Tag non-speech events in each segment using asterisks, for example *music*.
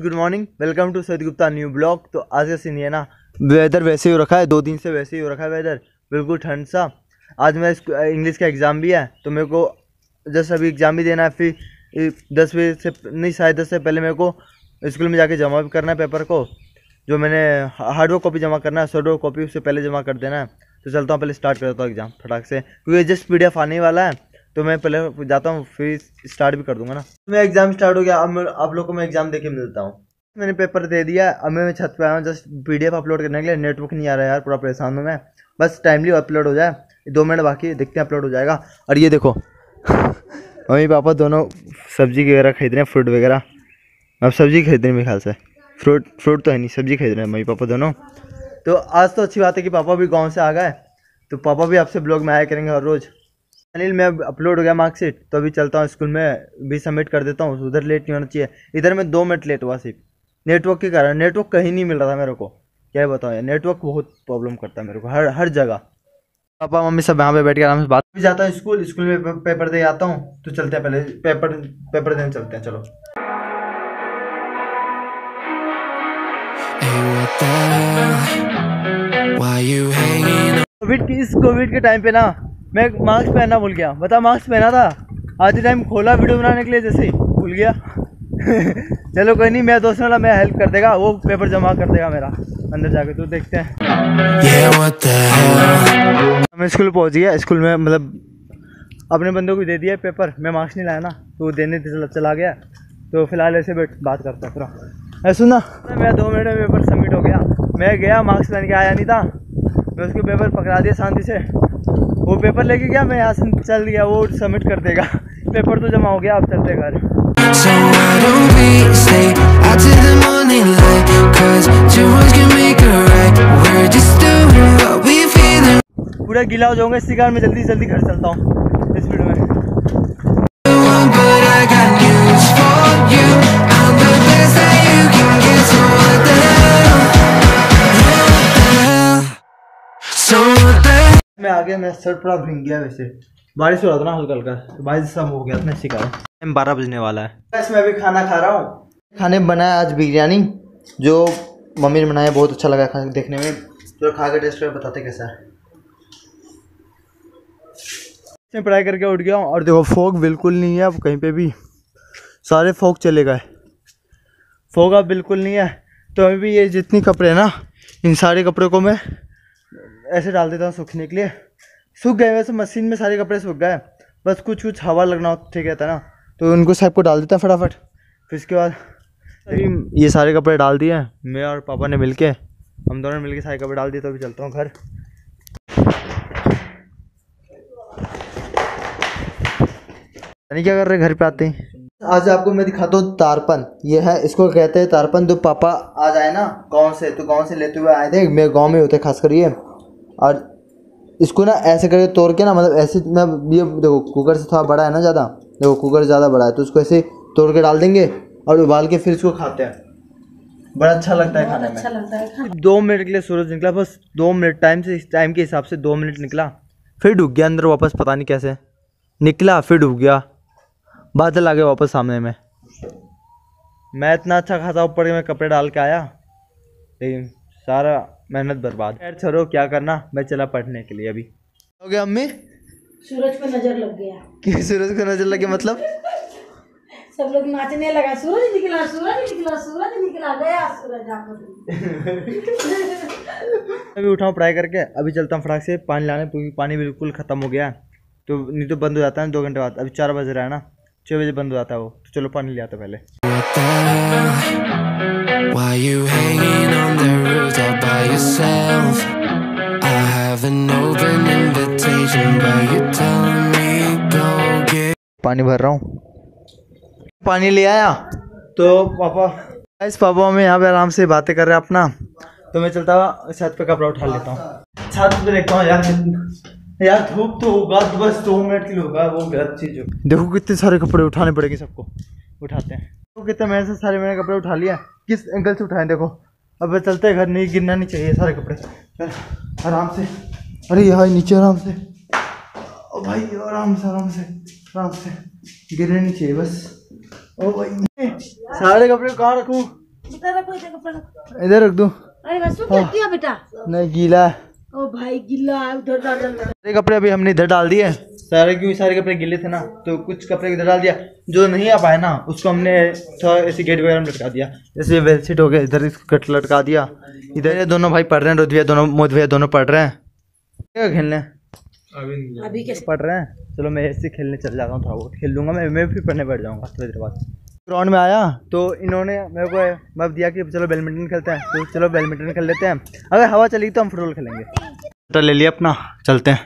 Good morning welcome to Said Gupta new blog तो आज का सीन ये ना वेदर वैसे ही हो रखा है, दो दिन से वैसे ही हो रखा है वेदर बिल्कुल ठंड सा। आज मेरा इंग्लिश का एग्ज़ाम भी है तो मेरे को जस्ट अभी एग्ज़ाम भी देना है, फिर दस बजे से, नहीं, साढ़े दस से पहले मेरे को स्कूल में जाके जमा भी करना है पेपर को। जो मैंने हार्डवर्क कॉपी जमा करना है सॉफ्टवर्क कॉपी उससे पहले जमा कर देना है। तो चलता हूँ, पहले स्टार्ट करता हूँ एग्ज़ाम फटाक से। क्योंकि जस्ट पीडीएफ आने वाला है। तो मैं पहले जाता हूँ फिर स्टार्ट भी कर दूँगा ना। मैं एग्ज़ाम स्टार्ट हो गया अब आप लोग को मैं एग्ज़ाम दे के मिलता हूँ। मैंने पेपर दे दिया अब मैं छत पे आया हूँ जस्ट पीडीएफ अपलोड करने के लिए। नेटवर्क नहीं आ रहा है यार पूरा परेशान हूँ मैं। बस टाइमली अपलोड हो जाए दो मिनट बाकी देखते हैं अपलोड हो जाएगा। और ये देखो *laughs* मम्मी पापा दोनों सब्ज़ी वगैरह खरीद रहे हैं फ्रूट वगैरह। अब सब्ज़ी खरीद रहे हैं मेरे ख्याल से। फ्रूट फ्रूट तो है नहीं सब्ज़ी खरीद रहे हैं मम्मी पापा दोनों। तो आज तो अच्छी बात है कि पापा भी गाँव से आ गए। तो पापा भी आपसे ब्लॉग में आया करेंगे हर रोज़। अनिल मैं अपलोड हो गया मार्कशीट तो अभी चलता हूँ स्कूल में भी सबमिट कर देता हूँ उधर लेट नहीं होना चाहिए। इधर मैं दो मिनट लेट हुआ सिर्फ़। नेटवर्क के कारण नेटवर्क कहीं नहीं मिल रहा था मेरे को। क्या बताऊँ यार नेटवर्क बहुत प्रॉब्लम करता है मेरे को हर हर जगह। पापा मम्मी सब यहाँ पे बैठ के आराम से बात भी जाता हूँ स्कूल स्कूल में पेपर दे आता हूँ तो चलते हैं पहले पेपर पेपर देने चलते हैं चलो। कोविड की इस कोविड के टाइम पे ना मैं मास्क पहनना भूल गया। बता मास्क पहना था? आज टाइम खोला वीडियो बनाने के लिए जैसे ही भूल गया। *laughs* चलो कोई नहीं मैं दोस्त वाला मैं हेल्प कर देगा वो पेपर जमा कर देगा मेरा अंदर जाके तो देखते हैं। मैं स्कूल पहुँच गया स्कूल में मतलब अपने बंदों को दे दिया पेपर मैं मार्क्स नहीं लाया ना तो देने चला, चला गया। तो फ़िलहाल ऐसे बैठ बात करता है पूरा ऐसा सुना मैं दो मिनट में पेपर सबमिट हो गया। मैं गया मार्क्स लेने के आया नहीं था मैं उसको पेपर पकड़ा दिया शांति से। वो पेपर लेके गया, मैं यहाँ से चल गया वो सबमिट कर देगा। पेपर तो जमा हो गया आप चलते घर। पूरा गीला हो जाऊँगा इसी कारण मैं जल्दी जल्दी घर चलता हूँ, इस वीडियो में। मैं आ गया मैं सर पूरा भींग गया वैसे। बारिश हो रहा था ना हल्का हल्का तो बारिश सब हो गया था इसी कारण बारह बजने वाला है। मैं अभी खाना खा रहा हूँ। खाने में बनाया आज बिरयानी जो मम्मी ने बनाया बहुत अच्छा लगा खाने देखने में। तो खा के टेस्ट कर बताते कैसा है। मैं पढ़ाई करके उठ गया हूँ और देखो फोक बिल्कुल नहीं है अब कहीं पे भी। सारे फोक चले गए। फोक अब बिल्कुल नहीं है। तो अभी भी ये जितनी कपड़े ना इन सारे कपड़ों को मैं ऐसे डाल देता हूँ सूखने के लिए। सूख गए वैसे मशीन में सारे कपड़े सूख गए। बस कुछ कुछ हवा लगना ठीक रहता है ना। तो उनको सबको डाल देता है फटाफट। फिर इसके बाद ये सारे कपड़े डाल दिए। मैं और पापा ने मिल के हम दोनों मिल के सारे कपड़े डाल दिए तो अभी चलता हूँ घर। यानी क्या कर रहे घर पे आते हैं। आज आपको मैं दिखाता हूँ तारपन। ये है इसको कहते हैं तारपन। तो पापा आज आए ना गाँव से तो गाँव से लेते हुए आए थे। मेरे गाँव में होते खास कर ये। और इसको ना ऐसे करके तोड़ के ना मतलब ऐसे मैं ये देखो कुकर से थोड़ा बड़ा है ना ज़्यादा देखो कुकर ज़्यादा बड़ा है तो उसको ऐसे तोड़ के डाल देंगे और उबाल के फिर इसको खाते हैं। बड़ा अच्छा लगता है खाने अच्छा में लगता है दो मिनट के लिए सूरज निकला बस दो मिनट टाइम से इस टाइम के हिसाब से दो मिनट निकला। फिर डूब गया अंदर वापस पता नहीं कैसे। निकला फिर डूब गया। बादल आ गए वापस सामने में। मैं इतना अच्छा खासा ऊपर के मैं कपड़े डाल के आया। लेकिन सारा मेहनत बर्बाद। खैर छोड़ो क्या करना? मैं चला पढ़ने के लिए अभी। हो गया अम्मी? सूरज को नज़र लग गया। कि सूरज को नज़र लगे मतलब? सब लोग नाचने लगा सूरज निकला सूरज निकला सूरज निकला गया सूरज अभी *laughs* उठाऊँ पढ़ाई करके अभी चलता हूँ फटाक से पानी लाने क्योंकि पानी बिल्कुल ख़त्म हो गया तो नहीं तो बंद हो जाता है दो घंटे बाद। अभी चार बज रहा है ना छः बजे बंद हो जाता है वो। तो चलो पानी ले आता पहले। पानी भर रहा हूँ। पानी ले आया। तो पापा। इस पापा में यहाँ पे आराम से बातें कर रहे हैं अपना। तो मैं चलता हुआ छत पे कपड़ा उठा लेता हूँ। छत पे देखता हूँ यार यार धूप तो होगा तो बस दो मिनट के लिए होगा वो गलत चीज़ हो देखो कितने सारे कपड़े उठाने पड़ेंगे सबको। उठाते हैं। तो कितने मैंने से सारे मैंने कपड़े उठा लिया किस एंगल से उठाए देखो। अब चलते घर नहीं गिरना नहीं चाहिए सारे कपड़े। आराम से। अरे यहाँ नीचे आराम से। ओ भाई आराम से आराम से। आराम से गिरने नहीं चाहिए बस। ओ भाई सारे कपड़े कहाँ रखूँ? रखो इधर कपड़ा रखो। इधर रख दूँ। अरे बस क्या किया बेटा? नहीं गीला ओ भाई है उधर डाल डाल। सारे कपड़े अभी हमने इधर डाल दिए सारे क्यों सारे कपड़े गिले थे ना? तो कुछ कपड़े इधर डाल दिया। जो नहीं आ पाए ना उसको हमने थोड़ा ऐसे गेट वगैरह में लटका दिया। जैसे बेडशीट हो गया इधर इसको कट लटका दिया। इधर ये दोनों भाई पढ़ रहे हैं रोज भैया दोनों मोद भैया दोनों पढ़ रहे हैं। क्या खेलने अभी कैसे? पढ़ रहे हैं? चलो मैं ऐसे खेलने चल जाता हूँ थोड़ा बहुत। खेल लूँगा मैं मैं भी पढ़ने बैठ जाऊँगा थोड़ी देर बाद ग्राउंड में आया तो इन्होंने मेरे को मत दिया कि चलो बैडमिंटन खेलते हैं। तो चलो बैडमिंटन खेल लेते हैं। अगर हवा चली तो हम फुटबॉल खेलेंगे। तो ले लिया अपना चलते हैं।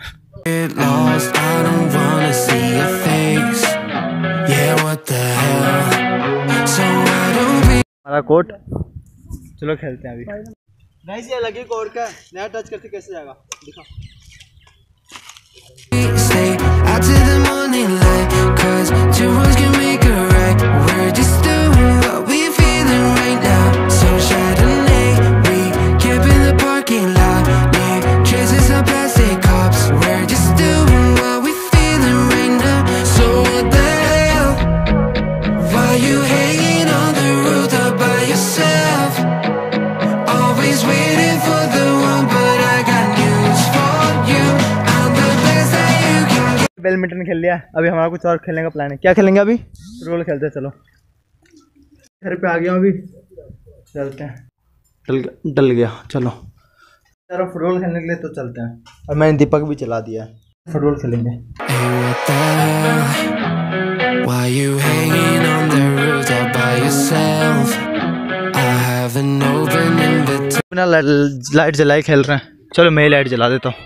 हमारा कोट चलो खेलते हैं अभी। नहीं ये लगी कोट का नया टच करके कैसे जाएगा? दिखा। Stay बैडमिंटन खेल लिया। अभी हमारा कुछ और खेलने का प्लान है। क्या खेलेंगे अभी? रोल खेलते हैं चलो। घर पे आ गया अभी। चलते हैं। डल डल गया चलो। चलो फुटबॉल खेलने के लिए तो चलते हैं। और मैंने दीपक भी चला दिया है। फुटबॉल खेलेंगे। Hey, what the hell? Why you hanging on the roof all by yourself? I have an open invitation. बिना लाइट जलाए खेल रहे हैं। चलो मैं लाइट जला देता हूँ।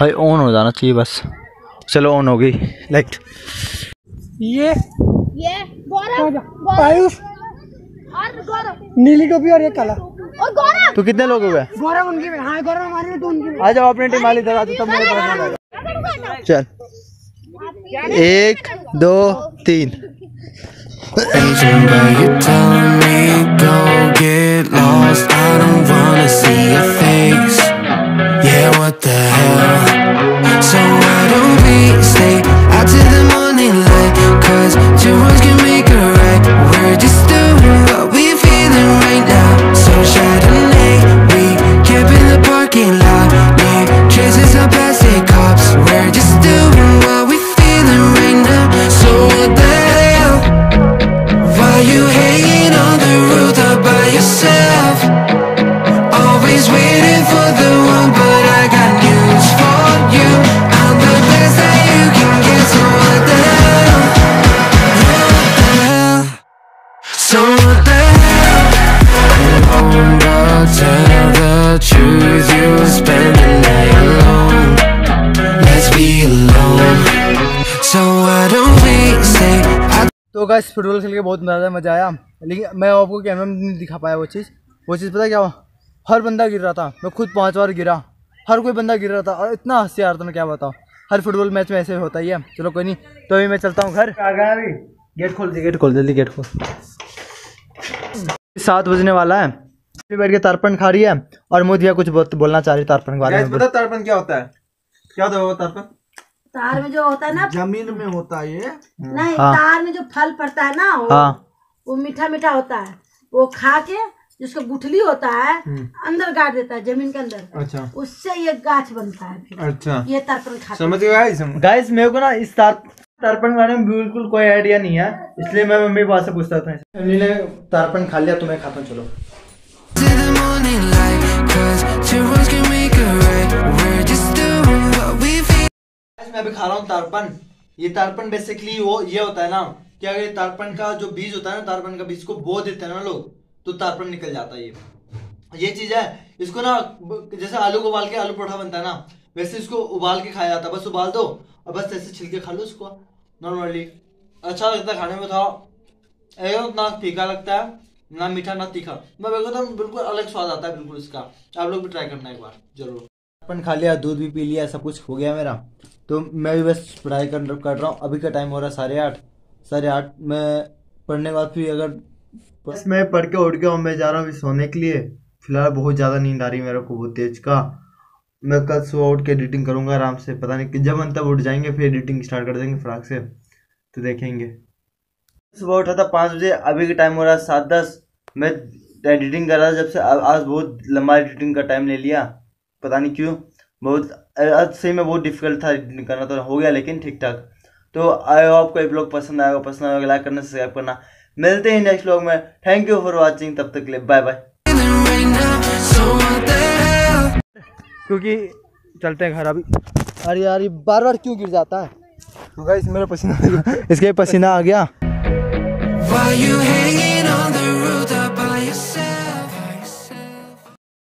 भाई ऑन हो जाना चाहिए बस। चलो ऑन हो गई। लाइट ये। ये गौरव। गौरव। आयुष। और नीली टोपी और ये काला। और गौरव। तो कितने लोग हो गए गौरव उनकी में हाँ गौरव हमारे में तो उनकी में आ जाओ अपने टीम वाली इधर तब मुझे पता नहीं लगेगा चल। एक दो तीन। गाइस फुटबॉल खेल के बहुत ज़्यादा मज़ा आया लेकिन मैं आपको कैमरा में नहीं दिखा पाया वो चीज़। वो चीज़ पता क्या हुआ? हर बंदा गिर रहा था। मैं खुद पाँच बार गिरा। हर कोई बंदा गिर रहा था। और इतना हँसी आ रहा था मैं क्या बताऊँ? हर फुटबॉल मैच में ऐसे होता ही है। चलो कोई नहीं तो अभी मैं चलता हूँ घर। आ गया अभी। गेट खोल दे गेट खोल जल्दी गेट खोल। सात बजने वाला है। बैठ के तारपन खा रही है। और मुझे कुछ बोलना चाह रही है तारपन के बारे में। तारपन क्या होता है? क्या होता है तारपन तार में जो होता है ना ज़मीन में होता है ये। नहीं हाँ। तार में जो फल पड़ता है ना वो, हाँ। वो मीठा मीठा होता है। वो खा के जिसका गुठली होता है हम्म। अंदर गाड़ देता है ज़मीन के अंदर। अच्छा। उससे ये गाछ बनता है अच्छा। ये तर्पण खाता है। समझ गए गाइस मेरे को ना इस तार तारपन के बारे में बिल्कुल कोई आइडिया नहीं है इसलिए मैं मम्मी पास से पूछता था। मम्मी ने तारपन खा लिया तो मैं खाता चलो। मैं अभी खा रहा हूँ तारपन। ये तारपन बेसिकली वो, ये होता है ना, कि अगर ये तारपन का जो बीज होता है ना, तारपन का बीज को बो देते हैं ना लोग तो तारपन निकल जाता है ये। ये चीज़ है, इसको ना, जैसे आलू को उबाल के आलू परोठा बनता है ना, वैसे इसको उबाल के खाया जाता है। बस उबाल दो, और बस ऐसे छिलके खा लो इसको नॉर्मली अच्छा लगता है खाने में था एकदम ना फीका लगता है, ना मीठा, ना तीखा। मैं तो बिल्कुल अलग स्वाद आता है, बिल्कुल इसका। आप लोग भी ट्राई करना एक बार, ज़रूर। अपन खा लिया, दूध भी पी लिया, सब कुछ हो गया मेरा। तो मैं भी बस पढ़ाई कर रहा हूँ। अभी का टाइम हो रहा है साढ़े आठ। साढ़े आठ में पढ़ने के बाद फिर अगर बस मैं पढ़ के उठ गया हूँ, मैं जा रहा हूँ अभी सोने के लिए। फ़िलहाल बहुत ज़्यादा नींद आ रही मेरे को, बहुत तेज का। मैं कल सुबह उठ के एडिटिंग करूँगा आराम से। पता नहीं कि जब मन तब उठ जाएँगे, फिर एडिटिंग स्टार्ट कर देंगे फ्राक से तो देखेंगे। सुबह उठा था पाँच बजे, अभी का टाइम हो रहा है सात दस। मैं एडिटिंग कर रहा था जब से आज बहुत लंबा एडिटिंग का टाइम ले लिया। पता नहीं क्यों बहुत आज सही में बहुत डिफ़िकल्ट था एडिटिंग करना तो हो गया लेकिन ठीक ठाक तो आई होप को ब्लॉग पसंद आएगा पसंद आएगा लाइक करना सब्सक्राइब करना। मिलते हैं नेक्स्ट ब्लॉग में। थैंक यू फॉर वॉचिंग तब तक के लिए बाय बाय? क्योंकि चलते हैं घर अभी। अरे यार ये बार बार क्यों गिर जाता है? तो गाइस मेरा पसीना इसके पसीना आ गया। Why you hanging